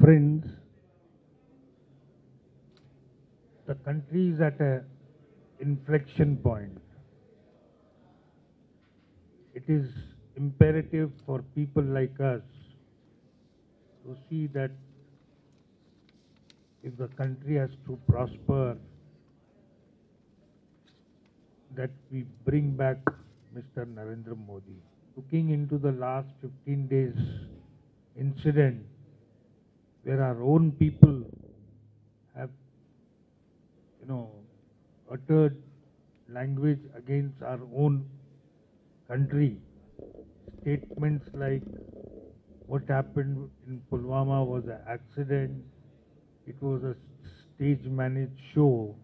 Friends, the country is at a inflection point. It is imperative for people like us to see that if the country has to prosper, that we bring back Mr. Narendra Modi. Looking into the last 15 days incident where our own people have, you know, uttered language against our own country. Statements like what happened in Pulwama was an accident, it was a stage managed show.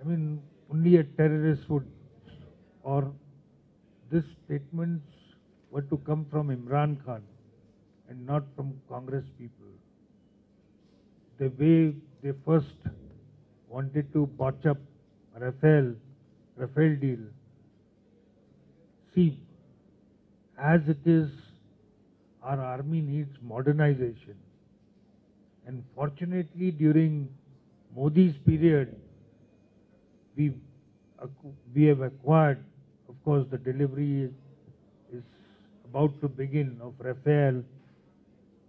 I mean, only a terrorist would, or these statements were to come from Imran Khan and not from Congress people. The way they first wanted to botch up Rafale, Rafale deal. See, as it is, our army needs modernization. And fortunately, during Modi's period, we we have acquired, of course, the delivery is about to begin of Rafale,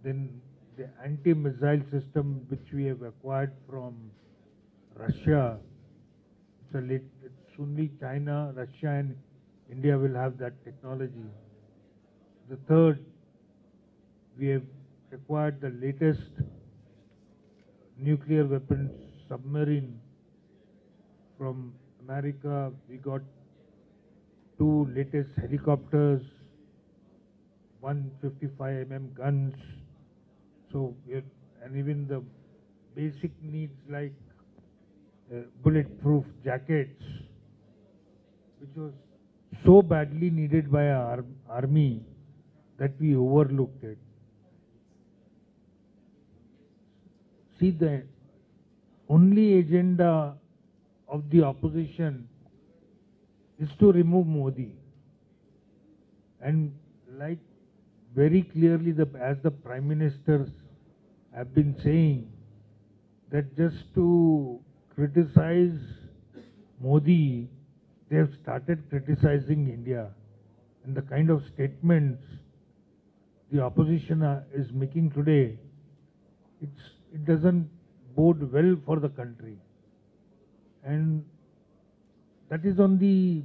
then the anti-missile system which we have acquired from Russia. so it's only China, Russia, and India will have that technology. The third, we have acquired the latest nuclear weapons submarine from America. We got two latest helicopters, 155 mm guns. So, and even the basic needs like uh, bulletproof jackets, which was so badly needed by our ar- army that we overlooked it. See, the only agenda of the opposition is to remove Modi. And like very clearly, the, as the prime ministers have been saying, that just to criticize Modi, they have started criticizing India. And the kind of statements the opposition is making today, it's, it doesn't bode well for the country. And that is on the,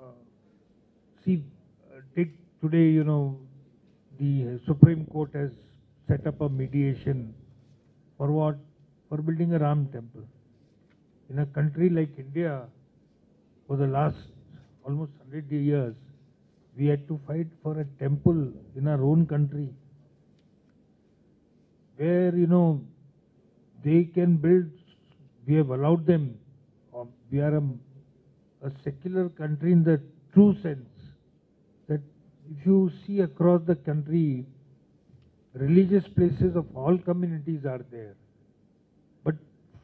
uh, see, uh, take today, you know, the Supreme Court has set up a mediation for what? For building a Ram temple. In a country like India, for the last almost 100 years, we had to fight for a temple in our own country where, you know, they can build, we have allowed them, uh, we are a, a secular country in the true sense that if you see across the country, religious places of all communities are there. But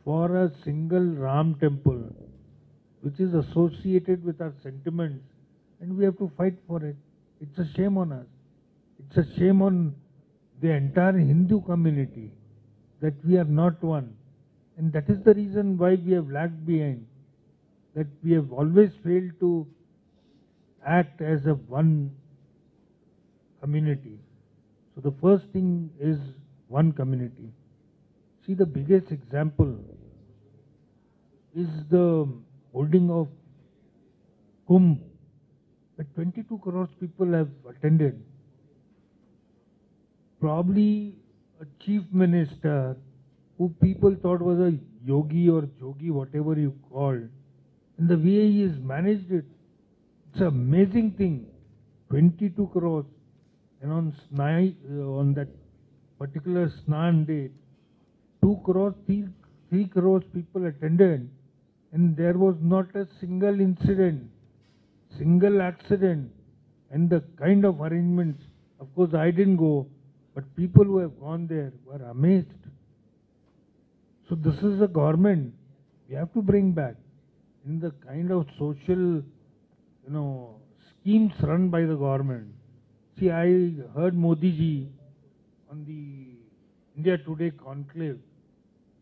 for a single Ram temple, which is associated with our sentiments, and we have to fight for it. It's a shame on us. It's a shame on the entire Hindu community that we are not one. And that is the reason why we have lagged behind. That we have always failed to act as a one community. So the first thing is one community. See, the biggest example is the holding of Kumbh. That 22 crores people have attended. Probably a chief minister who people thought was a yogi or jogi, whatever you call, and the way he has managed it, it's an amazing thing. 22 crores. And on, uh, on that particular Snan date, 2 crores, 3, 3 crores people attended, and there was not a single incident, single accident, and the kind of arrangements. Of course, I didn't go, but people who have gone there were amazed. So, this is a government we have to bring back in the kind of social, you know, schemes run by the government. See, I heard Modi ji on the India Today conclave,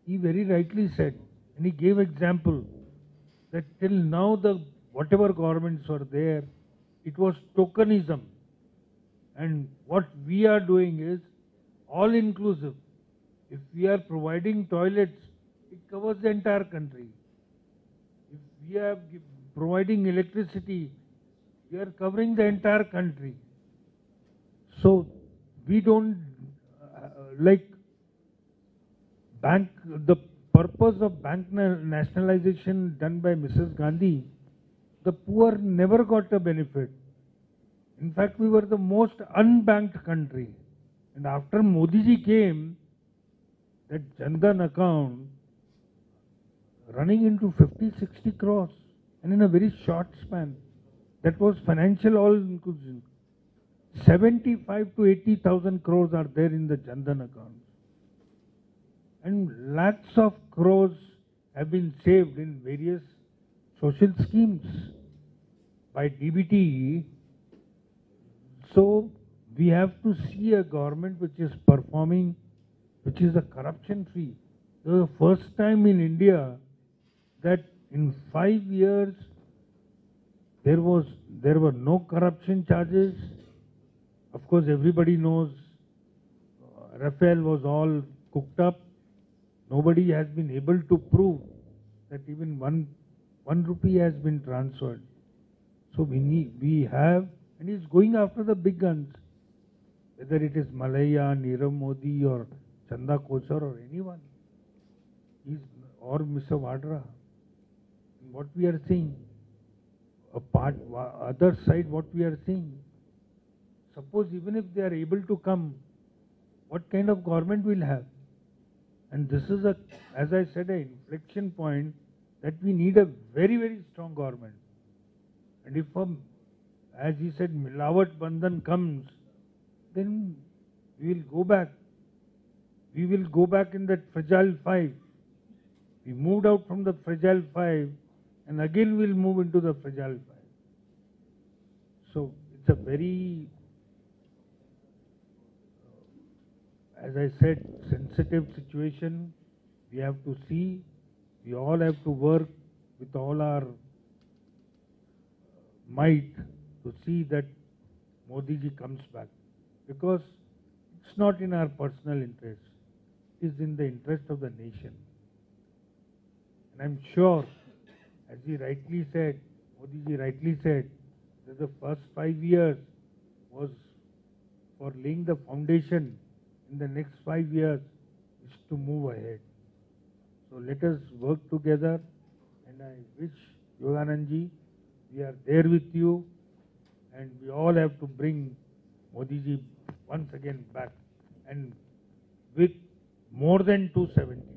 he very rightly said, and he gave example that till now the whatever governments were there, it was tokenism. And what we are doing is all inclusive. If we are providing toilets, it covers the entire country. If we are providing electricity, we are covering the entire country. So we don't uh, like bank, the purpose of bank na- nationalization done by Mrs. Gandhi, the poor never got a benefit. In fact, we were the most unbanked country. And after Modi ji came, that Jan Dhan account running into 50, 60 crores and in a very short span. That was financial all inclusion. 75 to 80,000 crores are there in the Jan Dhan. And lakhs of crores have been saved in various social schemes by DBT. So we have to see a government which is performing, which is a corruption free. The first time in India that in five years there was there were no corruption charges. Of course, everybody knows uh, Rafale was all cooked up. Nobody has been able to prove that even one one rupee has been transferred. So we need we have and he's going after the big guns, whether it is Mallya, Nirav Modi or Chanda Kochhar or anyone. He's or Mr. Vadra. What we are seeing, a part other side, what we are seeing. Suppose even if they are able to come, what kind of government we'll have? And this is a, as I said, an inflection point that we need a very, very strong government. And if, a, as he said, Milawat Bandhan comes, then we will go back. We will go back in that fragile five. We moved out from the fragile five, and again we'll move into the fragile five. So it's a very as I said, sensitive situation. We have to see, we all have to work with all our might to see that Modi ji comes back. Because it's not in our personal interest, it is in the interest of the nation. And I'm sure, as he rightly said, Modi ji rightly said, that the first five years was for laying the foundation in the next five years is to move ahead. So let us work together and I wish Yoganandji, we are there with you and we all have to bring Modi ji once again back and with more than 270.